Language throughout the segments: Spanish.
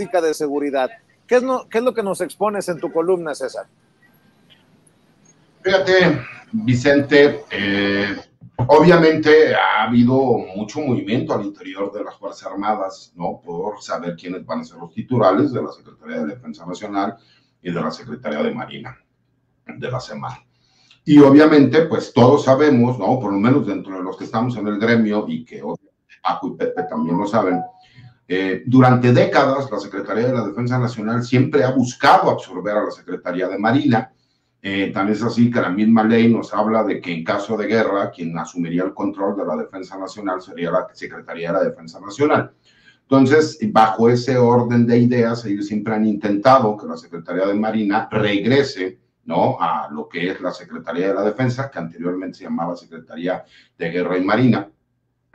óptica de seguridad. ¿Qué es, ¿Qué es lo que nos expones en tu columna, César? Fíjate, Vicente, eh, obviamente ha habido mucho movimiento al interior de las Fuerzas Armadas, ¿no? Por saber quiénes van a ser los titulares de la Secretaría de Defensa Nacional y de la Secretaría de Marina de la semana. Y obviamente, pues todos sabemos, ¿no? Por lo menos dentro de los que estamos en el gremio y que Paco y Pepe también lo saben, eh, durante décadas la Secretaría de la Defensa Nacional siempre ha buscado absorber a la Secretaría de Marina. Eh, tan es así que la misma ley nos habla de que en caso de guerra, quien asumiría el control de la Defensa Nacional sería la Secretaría de la Defensa Nacional. Entonces, bajo ese orden de ideas, ellos siempre han intentado que la Secretaría de Marina regrese ¿no? a lo que es la Secretaría de la Defensa, que anteriormente se llamaba Secretaría de Guerra y Marina.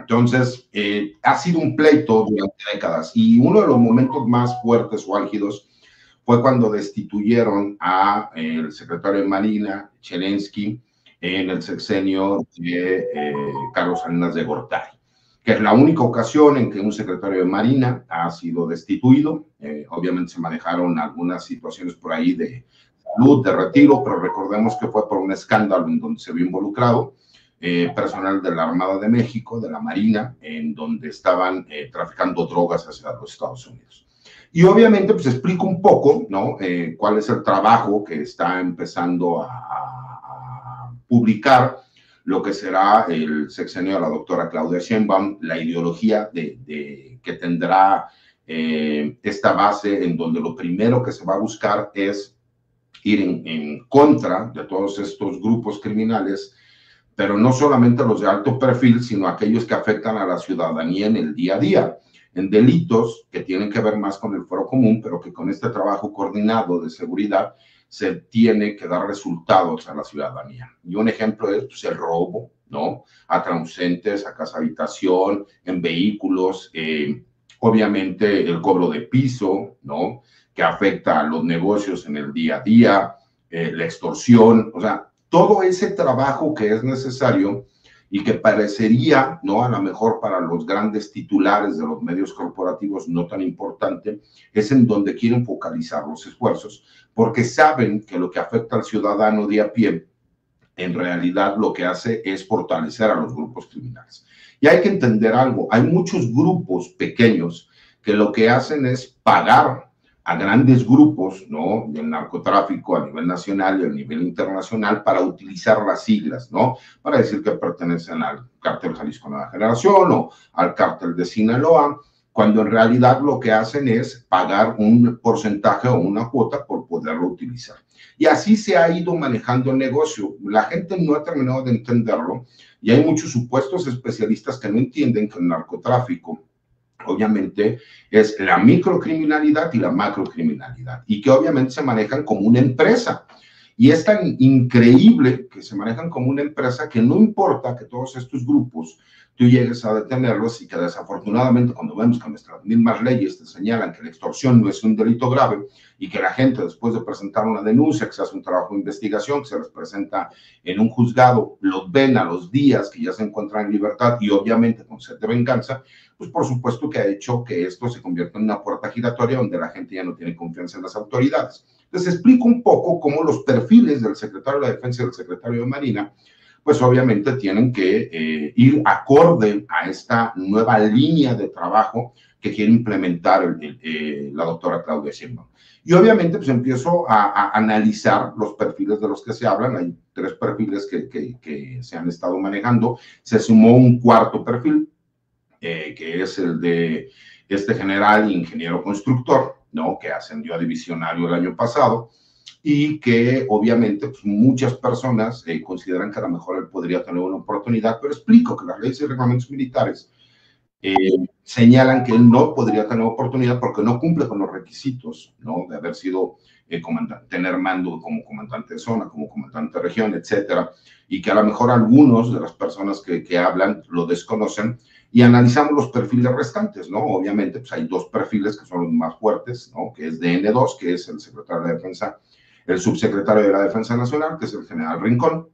Entonces, eh, ha sido un pleito durante décadas y uno de los momentos más fuertes o álgidos fue cuando destituyeron a eh, el secretario de Marina, Cherensky, en el sexenio de eh, Carlos Salinas de Gortari, que es la única ocasión en que un secretario de Marina ha sido destituido. obviamente se manejaron algunas situaciones por ahí de salud, de retiro, pero recordemos que fue por un escándalo en donde se vio involucrado eh, personal de la Armada de México, de la Marina, en donde estaban eh, traficando drogas hacia los Estados Unidos. Y obviamente, pues explico un poco, ¿no? Eh, cuál es el trabajo que está empezando a, publicar lo que será el sexenio de la doctora Claudia Sheinbaum, la ideología de, de que tendrá esta base en donde lo primero que se va a buscar es ir en, contra de todos estos grupos criminales, pero no solamente los de alto perfil, sino aquellos que afectan a la ciudadanía en el día a día, en delitos que tienen que ver más con el foro común, pero que con este trabajo coordinado de seguridad se tiene que dar resultados a la ciudadanía. Y un ejemplo es pues, el robo, ¿no? A transeúntes, a casa habitación, en vehículos, eh, obviamente el cobro de piso, ¿no? que afecta a los negocios en el día a día, eh, la extorsión, o sea, todo ese trabajo que es necesario y que parecería, ¿no? A lo mejor para los grandes titulares de los medios corporativos no tan importante, es en donde quieren focalizar los esfuerzos, porque saben que lo que afecta al ciudadano de a pie, en realidad lo que hace es fortalecer a los grupos criminales. Y hay que entender algo, hay muchos grupos pequeños que lo que hacen es pagar a grandes grupos ¿no? del narcotráfico a nivel nacional y a nivel internacional para utilizar las siglas, ¿no? Para decir que pertenecen al cártel Jalisco Nueva Generación o al cártel de Sinaloa, cuando en realidad lo que hacen es pagar un porcentaje o una cuota por poderlo utilizar. Y así se ha ido manejando el negocio. La gente no ha terminado de entenderlo y hay muchos supuestos especialistas que no entienden que el narcotráfico obviamente es la microcriminalidad y la macrocriminalidad, y que obviamente se manejan como una empresa. Y es tan increíble que se manejan como una empresa que no importa que todos estos grupos tú llegues a detenerlos y que desafortunadamente cuando vemos que nuestras mismas leyes te señalan que la extorsión no es un delito grave y que la gente después de presentar una denuncia, que se hace un trabajo de investigación, que se les presenta en un juzgado, los ven a los días que ya se encuentran en libertad y obviamente con sed de venganza, pues por supuesto que ha hecho que esto se convierta en una puerta giratoria donde la gente ya no tiene confianza en las autoridades. Entonces explico un poco cómo los perfiles del secretario de la Defensa y del secretario de Marina, pues obviamente tienen que eh, ir acorde a esta nueva línea de trabajo que quiere implementar eh, la doctora Claudia Sheinbaum. Y obviamente pues empiezo a, a, analizar los perfiles de los que se hablan. Hay tres perfiles que, que, que se han estado manejando. Se sumó un cuarto perfil eh, que es el de este general ingeniero constructor, ¿no? Que ascendió a divisionario el año pasado y que obviamente pues, muchas personas eh, consideran que a lo mejor él podría tener una oportunidad, pero explico que las leyes y reglamentos militares eh, señalan que él no podría tener oportunidad porque no cumple con los requisitos, ¿no? De haber sido comandante, tener mando como comandante de zona, como comandante de región, etcétera, y que a lo mejor algunos de las personas que hablan lo desconocen y analizamos los perfiles restantes, ¿no? Obviamente, pues hay dos perfiles que son los más fuertes, ¿no? Que es DN2, que es el secretario de Defensa, el subsecretario de la Defensa Nacional, que es el general Rincón,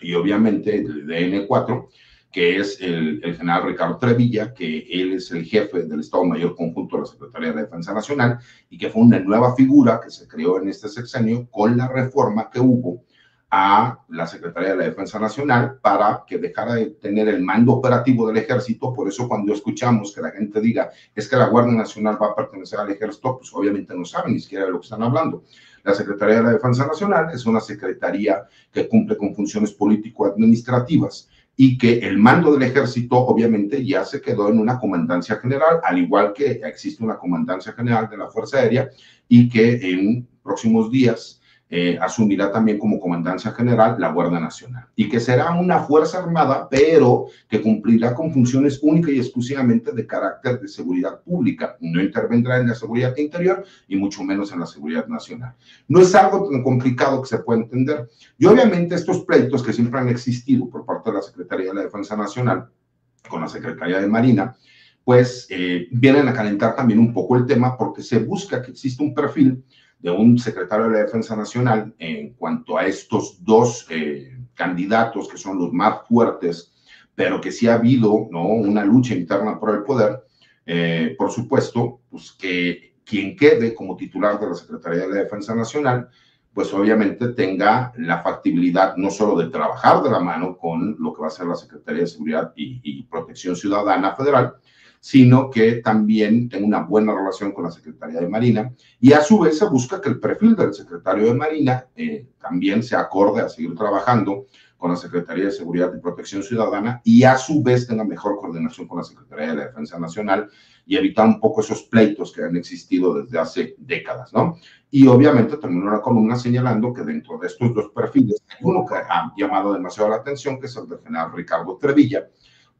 y obviamente el DN4, que es el, el, general Ricardo Trevilla, que él es el jefe del Estado Mayor Conjunto de la Secretaría de Defensa Nacional y que fue una nueva figura que se creó en este sexenio con la reforma que hubo a la Secretaría de la Defensa Nacional para que dejara de tener el mando operativo del ejército. Por eso cuando escuchamos que la gente diga es que la Guardia Nacional va a pertenecer al ejército, pues obviamente no saben ni siquiera de lo que están hablando. La Secretaría de la Defensa Nacional es una secretaría que cumple con funciones político-administrativas y que el mando del ejército obviamente ya se quedó en una comandancia general, al igual que existe una comandancia general de la Fuerza Aérea y que en próximos días eh, asumirá también como comandancia general la Guardia Nacional y que será una fuerza armada, pero que cumplirá con funciones únicas y exclusivamente de carácter de seguridad pública. No intervendrá en la seguridad interior y mucho menos en la seguridad nacional. No es algo tan complicado que se pueda entender. Y obviamente estos pleitos que siempre han existido por parte de la Secretaría de la Defensa Nacional con la Secretaría de Marina, pues eh, vienen a calentar también un poco el tema porque se busca que exista un perfil de un secretario de la Defensa Nacional en cuanto a estos dos eh, candidatos que son los más fuertes, pero que sí ha habido ¿no? una lucha interna por el poder, eh, por supuesto, pues que quien quede como titular de la Secretaría de la Defensa Nacional, pues obviamente tenga la factibilidad no solo de trabajar de la mano con lo que va a ser la Secretaría de Seguridad y, y Protección Ciudadana Federal, sino que también tenga una buena relación con la Secretaría de Marina y a su vez se busca que el perfil del secretario de Marina eh, también se acorde a seguir trabajando con la Secretaría de Seguridad y Protección Ciudadana y a su vez tenga mejor coordinación con la Secretaría de Defensa Nacional y evitar un poco esos pleitos que han existido desde hace décadas, ¿no? Y obviamente terminó la columna señalando que dentro de estos dos perfiles hay uno que ha llamado demasiado la atención, que es el del general Ricardo Trevilla,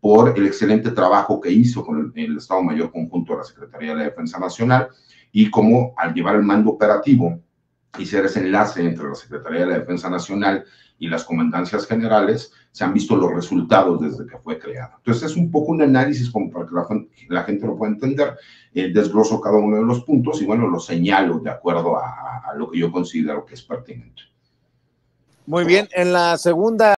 por el excelente trabajo que hizo con el, Estado Mayor Conjunto de la Secretaría de la Defensa Nacional y cómo al llevar el mando operativo y ser ese enlace entre la Secretaría de la Defensa Nacional y las comandancias generales, se han visto los resultados desde que fue creado. Entonces es un poco un análisis para que la, gente lo pueda entender, eh, desgloso cada uno de los puntos y bueno, lo señalo de acuerdo a, a lo que yo considero que es pertinente. Muy bien, en la segunda